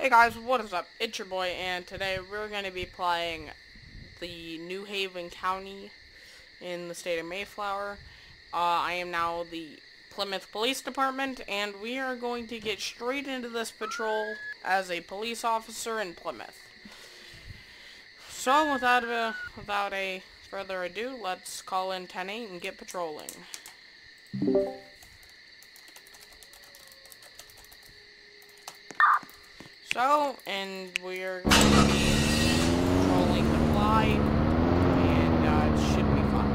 Hey guys, what is up? It's your boy, and today we're going to be playing the New Haven County in the state of Mayflower. Uh, I am now the Plymouth Police Department, and we are going to get straight into this patrol as a police officer in Plymouth. So, without a, without a further ado, let's call in 10-8 and get patrolling. So, and we're going to be controlling the fly, and uh, it should be fun.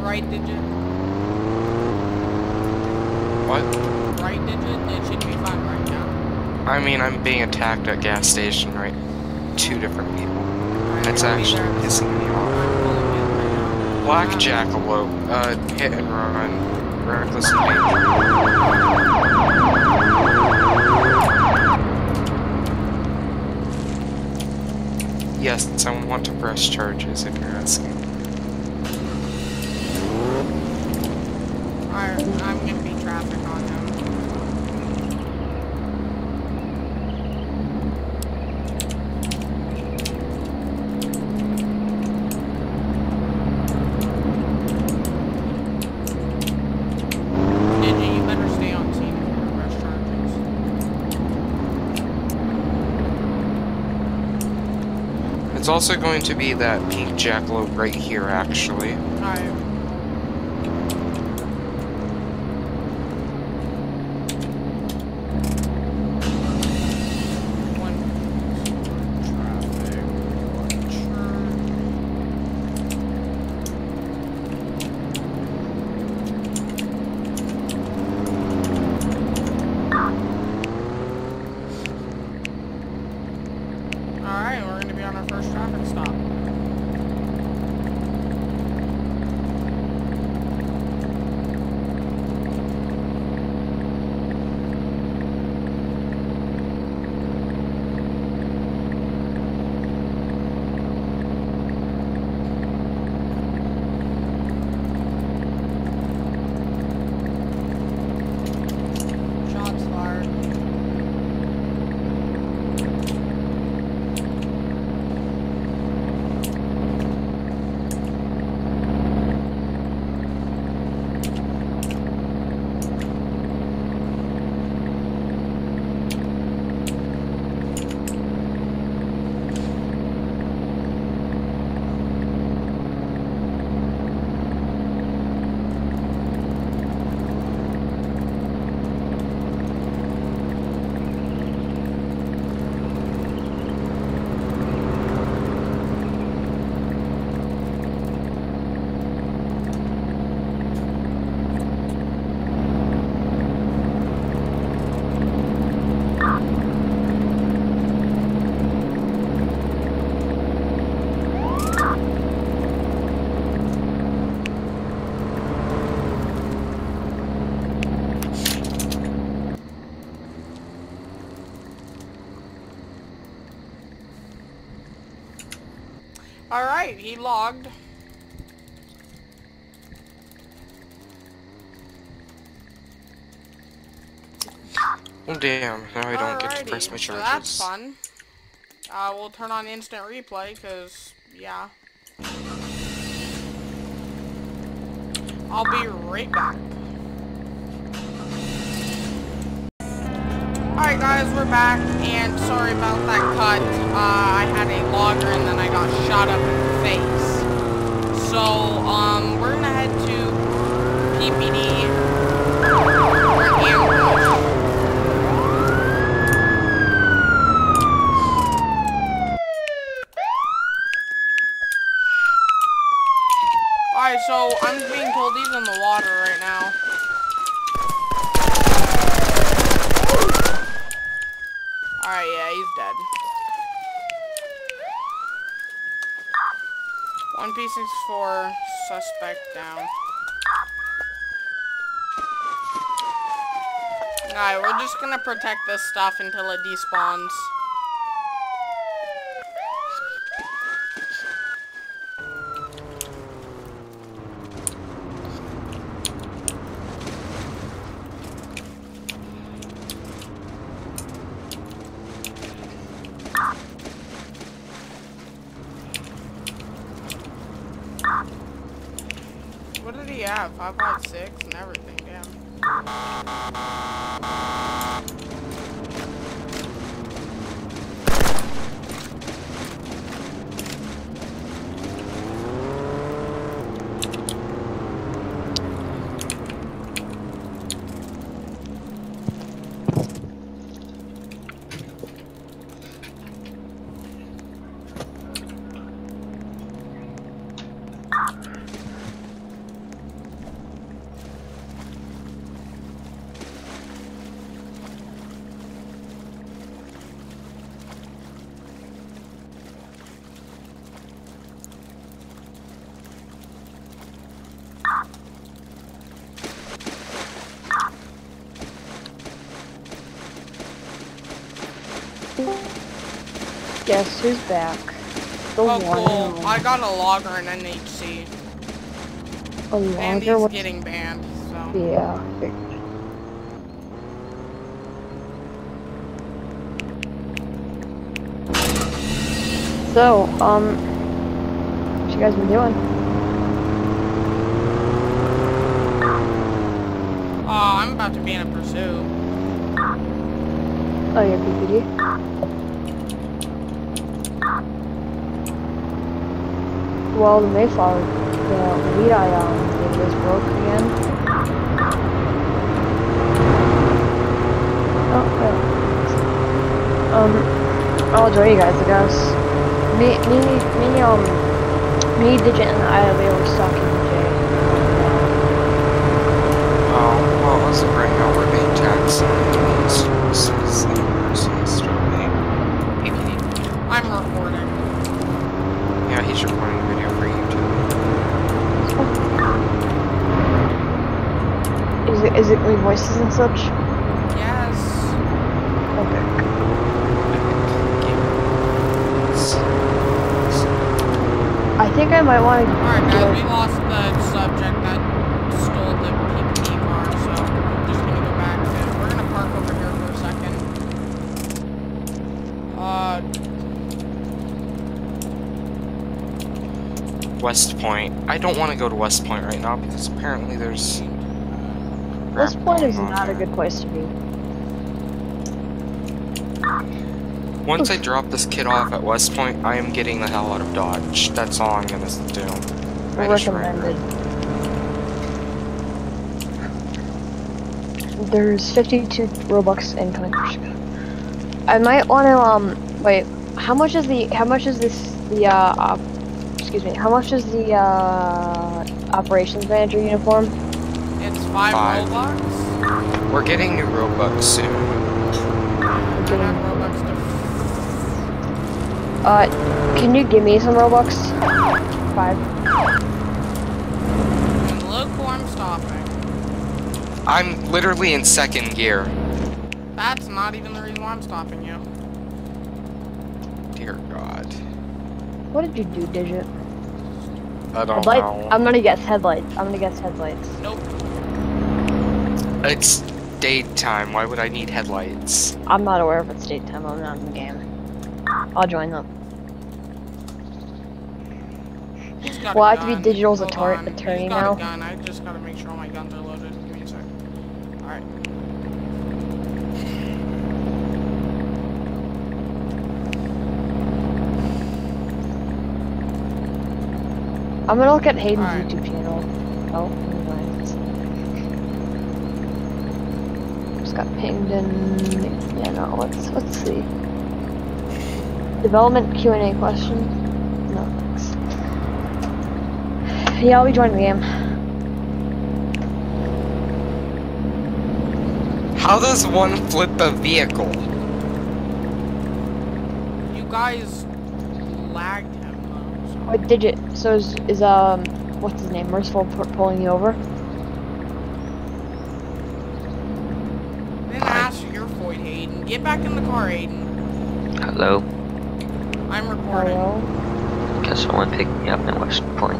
Right digit? What? Right digit? It should be fun right now. I mean, I'm being attacked at gas station, right? Two different people. Alright, That's actually pissing me off. Black Uh, Jackalope, uh, hit and run, reckless endangerment. Yes, I want to press charges if you're asking. Alright, I'm gonna be traffic on him. Ninja, you better stay on scene if you're gonna press charges. It's also going to be that pink jackalope right here, actually. Alright, he logged. Oh damn, now I don't get to press Alrighty, my so charges. that's fun. Uh, we'll turn on instant replay, because, yeah. I'll be right back. Alright guys, we're back, and sorry about that cut. Uh, I had a logger and then I got shot up in. So, um, we're gonna head to PPD. Alright, so I'm being told he's in the water right now. Alright, yeah, he's dead. One P64 suspect down. Alright, we're just gonna protect this stuff until it despawns. 556 and everything, damn. Guess who's back? The Oh, one. cool. I got a logger in NHC. A And he's one. getting banned, so. Yeah. So, um, what you guys been doing? Oh, I'm about to be in a pursuit. Oh, your PPD. Well, the Mayflower, the lead I um did was broke again. Oh, yeah. Um, I'll join you guys, I guess. Me, me, me, um, me, Digit, and I, we were stalking Jay. Oh, well, of right now, we're being taxed on these services and persons starting. I'm recording. Yeah, he's recording a video for YouTube. Is it like voices and such? Yes. Okay. I think I might want to Alright guys, we lost the subject that stole the PPD car, so I'm just gonna go back to we're gonna park over here for a second. Uh West Point. I don't want to go to West Point right now because apparently there's. This point is not a good place to be. Once I drop this kid off at West Point, I am getting the hell out of Dodge. That's all I'm gonna do. I Recommended. There's 52 Robux incoming. I might want to um wait. How much is the how much is this the uh op, excuse me? How much is the uh operations manager uniform? It's five, Five. Robux. We're getting new Robux soon. I don't have Robux to Uh, can you give me some Robux? Five. and look who I'm stopping. I'm literally in second gear. That's not even the reason why I'm stopping you. Dear God. What did you do, Digit? I don't Headlight? know. I'm gonna guess headlights. I'm gonna guess headlights. Nope. It's daytime. Why would I need headlights? I'm not aware if it's daytime. I'm not in the game. I'll join them. Well, I have to be gun. Digital's Hold attor- attorney now. A gun. I just gotta make sure all my guns are loaded. Give me a sec. Alright. I'm gonna look at Hayden's Alright. YouTube channel. Oh, never mind. Pinged in. Yeah, no. Let's let's see. Development Q and A question. No thanks. Yeah, I'll be joining the game. How does one flip a vehicle? You guys lagged him though. So. What digit? So is is um what's his name? Merciful pu- pulling you over? I didn't ask your Floyd Hayden. Get back in the car, Hayden. Hello, I'm recording. Hello. can someone pick me up in West Point?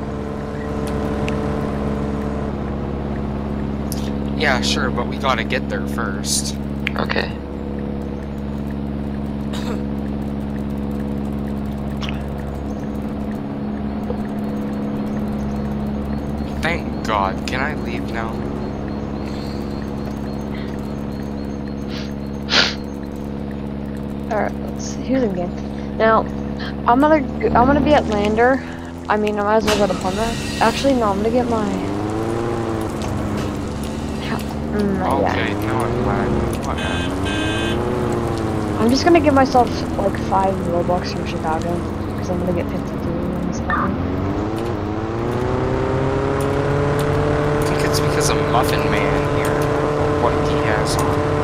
Yeah, sure, but we gotta get there first. Okay. Thank God. Can I leave now? Alright, let's see. Here's the game. Now, I'm gonna I'm gonna be at Lander. I mean, I might as well go to Plymouth. Actually, no, I'm gonna get my. Mm, yeah. Okay, now I'm. I'm just gonna give myself like five Robux from Chicago because I'm gonna get 52 and stuff. I think it's because of Muffin Man here. I don't know what he has on.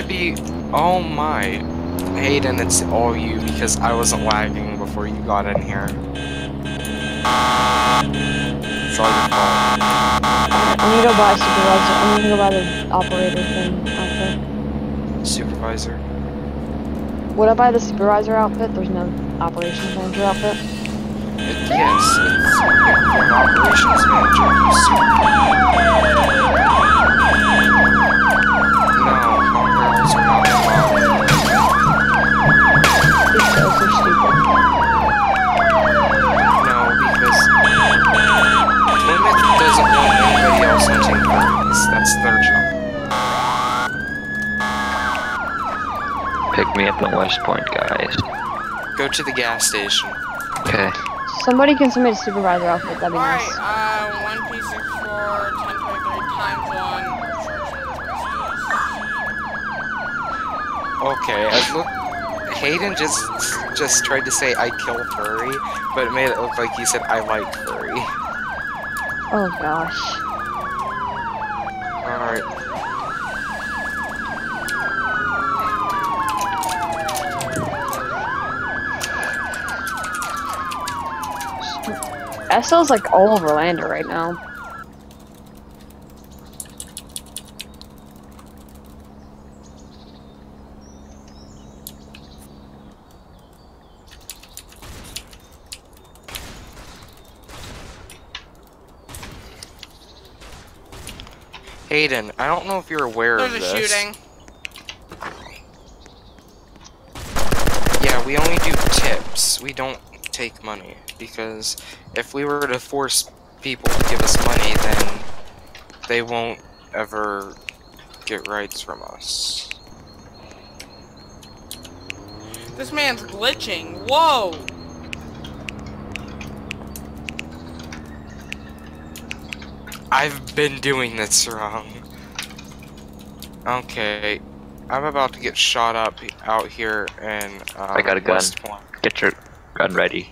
To be oh my Hayden, it's all you because I wasn't lagging before you got in here. It's all your fault. I'm gonna go buy a supervisor. I'm gonna go buy the operator thing outfit. Supervisor. Would I buy the supervisor outfit? There's no operations manager outfit. It, yes, it's an operations manager. You super. No, mongrels are not allowed. These shows are stupid. No, because Plymouth doesn't want anybody else hunting birds. That's their job. Pick me up in West Point, guys. Go to the gas station. Okay. Somebody can submit a supervisor outfit. That'd be Alright, nice. uh, 1p64, 1023 times 1. Okay, I look. Hayden just just tried to say I kill furry, but it made it look like he said I like furry. Oh gosh. Alright. SL's like all over Lander right now. Hayden, I don't know if you're aware There's of a this. shooting. Yeah, we only do tips. We don't take money because if we were to force people to give us money, then they won't ever get rights from us. This man's glitching. Whoa! I've been doing this wrong. Okay, I'm about to get shot up out here and um, I got a gun. Get your gun ready.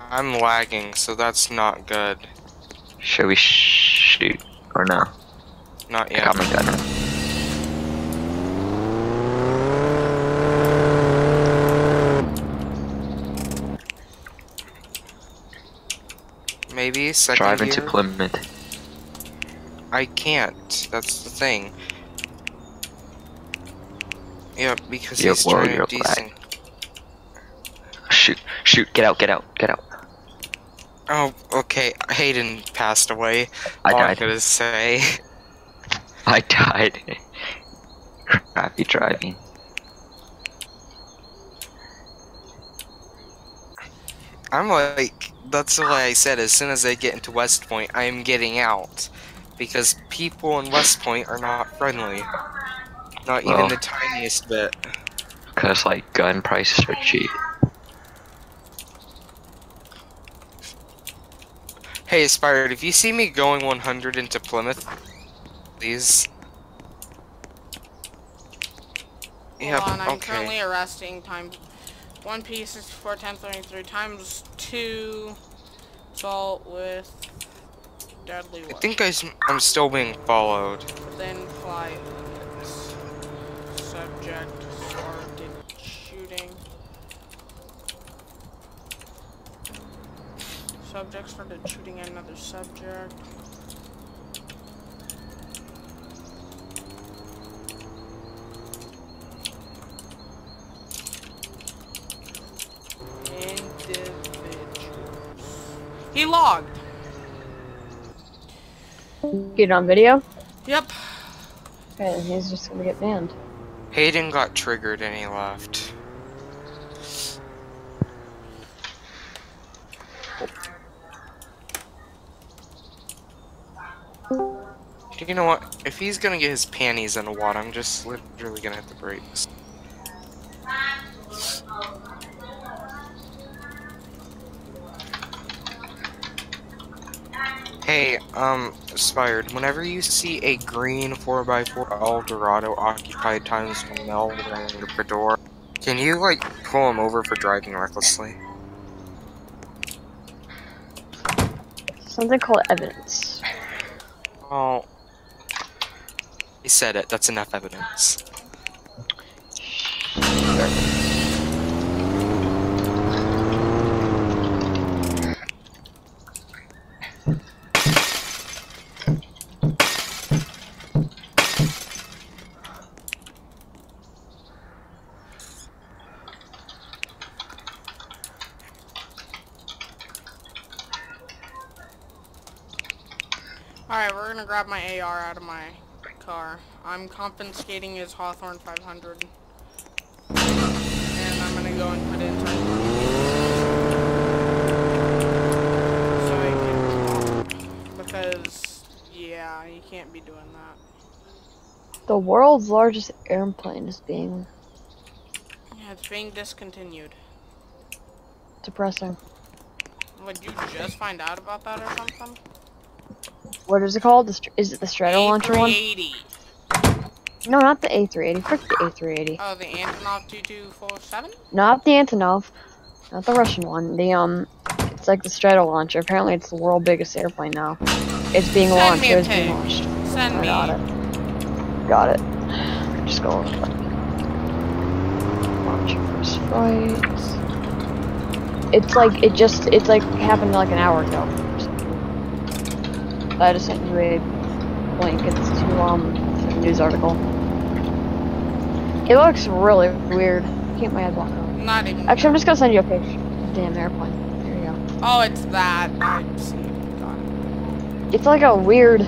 I'm lagging, so that's not good. Should we sh- shoot or no? Not I yet. got my gun. Maybe second Drive into gear? Plymouth. I can't. That's the thing. Yeah, because Yeah, he's trying you're to decent. Shoot, shoot, get out, get out, get out. Oh, okay. Hayden passed away. I All I'm died. gonna say. I died. Crappy driving. I'm like, that's why I said as soon as I get into West Point, I am getting out. Because people in West Point are not friendly. Not even Well. the tiniest bit. Cause like gun prices are cheap. Hey, Aspired, if you see me going 100 into Plymouth, please. Yeah, Hold on, I'm okay. currently arresting times one piece is four ten thirty three times two assault with deadly. I think I I'm still being followed. Then fly subject started shooting. Subject started shooting another subject. Individuals. He logged. Get it on video. Yep. Okay, then he's just gonna get banned. Hayden got triggered and he left. You know what? If he's gonna get his panties in a wad, I'm just literally gonna hit the brakes. Hey, um, Inspired, whenever you see a green 4x4 Eldorado occupied times Mel wearing a fedora, can you, like, pull him over for driving recklessly? Something called evidence. Oh. He said it, that's enough evidence. Alright, we're gonna grab my AR out of my car. I'm confiscating his Hawthorne 500. And I'm gonna go and put it inside. So can. Because, yeah, you can't be doing that. The world's largest airplane is being Yeah, it's being discontinued. depressing. Would you just find out about that or something? What is it called? The, is it the Strato launcher one? A380. No, not the A380. Frick the A380. Oh, the Antonov 2247? Not the Antonov. Not the Russian one. The um, it's like the Strato launcher. Apparently, it's the world biggest airplane now. It's being Send launched. me a It's being launched. Send I me. got it. Got it. Just go. Launch first flight. It's like it just it's like happened like an hour ago. I just sent you a link. It's to um it's a news article. It looks really weird. Can't my head block out. Not even. Actually, I'm just gonna send you a picture. Damn airplane. There you go. Oh, it's that. I see. It. It's like a weird.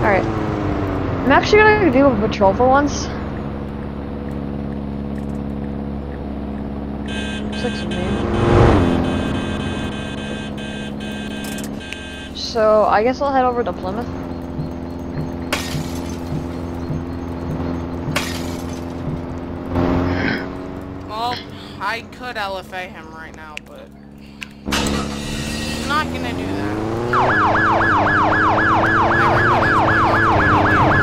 Alright. I'm actually gonna do a patrol for once. Looks like some man. So, I guess I'll head over to Plymouth. Well, I could LFA him right now, but I'm not gonna do that. Everybody's going off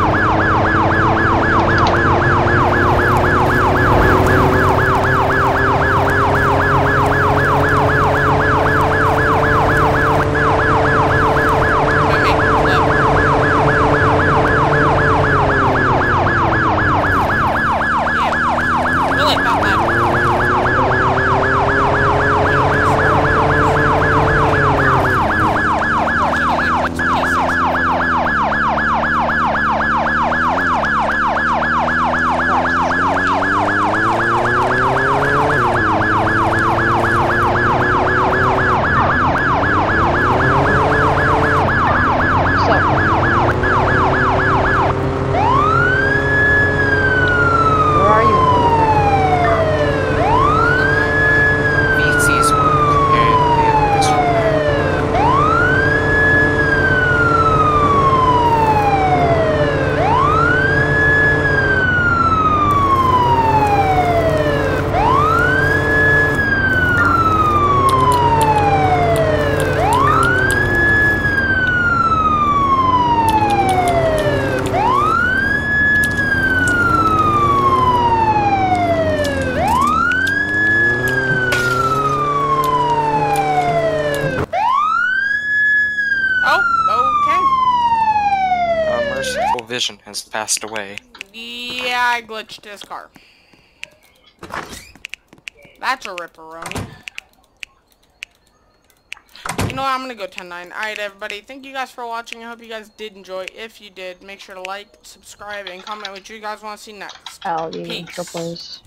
duty. I'm gonna make a clip. Yeah, really about that. Unfortunately, puts P6 So. Where are you? VC's work and the other is from there. Oh, Uh, Merciful Vision has passed away. Yeah, I glitched his car. That's a ripperoni. You know what, I'm gonna go 10-9. Alright, everybody, thank you guys for watching. I hope you guys did enjoy. If you did, make sure to like, subscribe, and comment what you guys want to see next. Oh, Peace. intro plays.